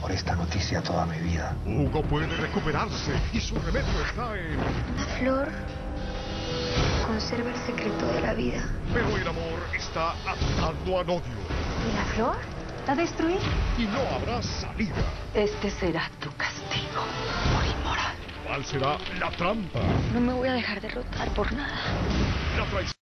por esta noticia toda mi vida. Hugo puede recuperarse y su remedio está en... La flor conserva el secreto de la vida. Pero el amor está atando al odio. ¿Y la flor? ¿La destruí? Y no habrá salida. Este será tu castigo por inmoral. ¿Cuál será la trampa? No me voy a dejar derrotar por nada. La traición.